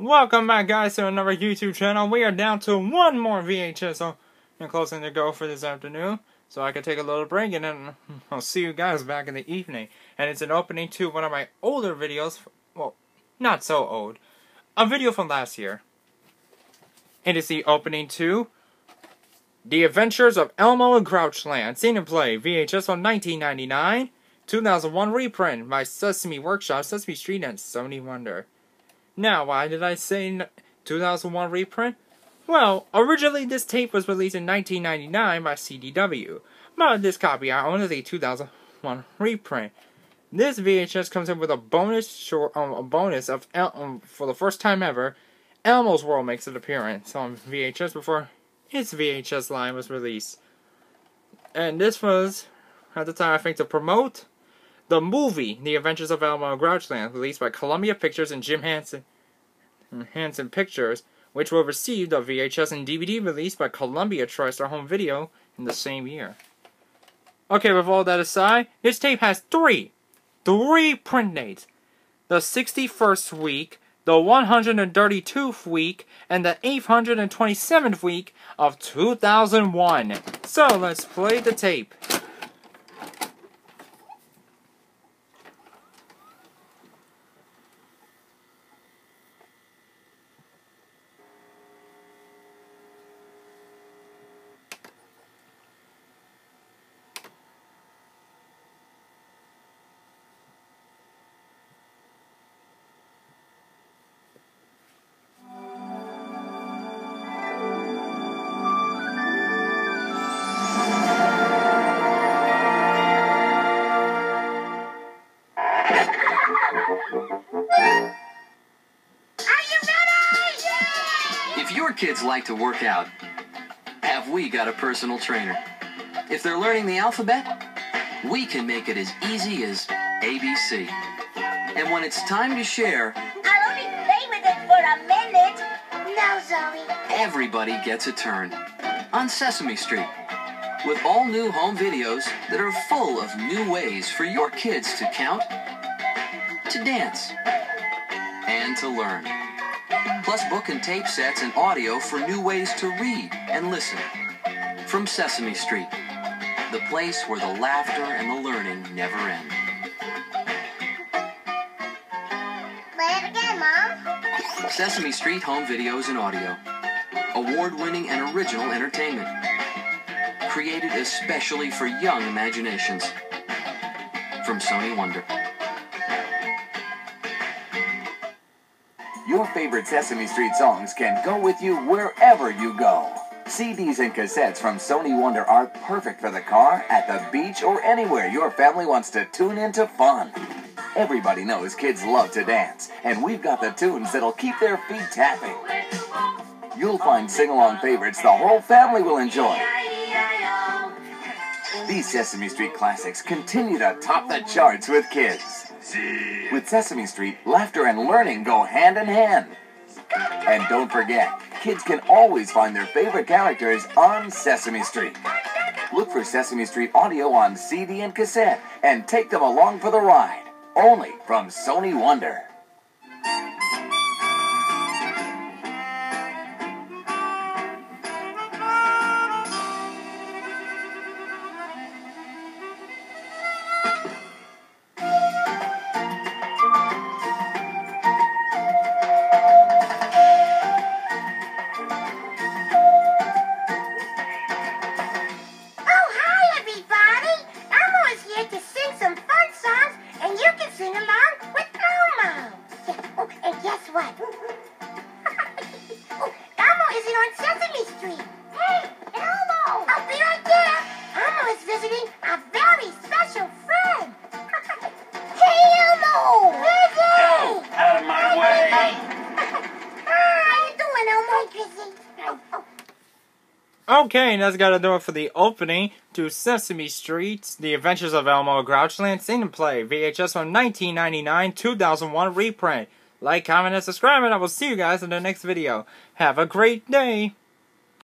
Welcome back guys to another YouTube channel. We are down to one more VHS so and closing to go for this afternoon. So I can take a little break and then I'll see you guys back in the evening. And it's an opening to one of my older videos. Well, not so old. A video from last year. And It is the opening to The Adventures of Elmo in Grouchland. Sing and play VHS from 1999. 2001 reprint by Sesame Workshop, Sesame Street, and Sony Wonder. Now, why did I say 2001 reprint? Well, originally this tape was released in 1999 by CTW, but this copy I own is a 2001 reprint. This VHS comes in with a bonus short, um, a bonus of El um, for the first time ever. Elmo's World makes an appearance on VHS before its VHS line was released, and this was at the time I think to promote the movie The Adventures of Elmo in Grouchland, released by Columbia Pictures and Jim Henson, Henson Pictures, which were received a VHS and DVD release by Columbia TriStar Home Video in the same year. Okay, with all that aside, this tape has three, three print dates. The 61st week, the 132th week, and the 827th week of 2001. So let's play the tape. If your kids like to work out, have we got a personal trainer? If they're learning the alphabet, we can make it as easy as ABC. And when it's time to share, I'll only play with it for a minute. No, Zoe. everybody gets a turn on Sesame Street. With all new home videos that are full of new ways for your kids to count, to dance, and to learn. Plus book and tape sets and audio for new ways to read and listen. From Sesame Street, the place where the laughter and the learning never end. Play it again, Mom. Sesame Street Home Videos and Audio. Award winning and original entertainment. Created especially for young imaginations. From Sony Wonder. Your favorite Sesame Street songs can go with you wherever you go. CDs and cassettes from Sony Wonder are perfect for the car, at the beach, or anywhere your family wants to tune into fun. Everybody knows kids love to dance, and we've got the tunes that'll keep their feet tapping. You'll find sing-along favorites the whole family will enjoy. These Sesame Street classics continue to top the charts with kids. With Sesame Street, laughter and learning go hand in hand. And don't forget, kids can always find their favorite characters on Sesame Street. Look for Sesame Street audio on CD and cassette and take them along for the ride. Only from Sony Wonder. Okay, that's gotta do it for the opening to Sesame Street, The Adventures of Elmo Grouchland Sing and Play, VHS from 1999 2001 reprint. Like, comment, and subscribe, and I will see you guys in the next video. Have a great day!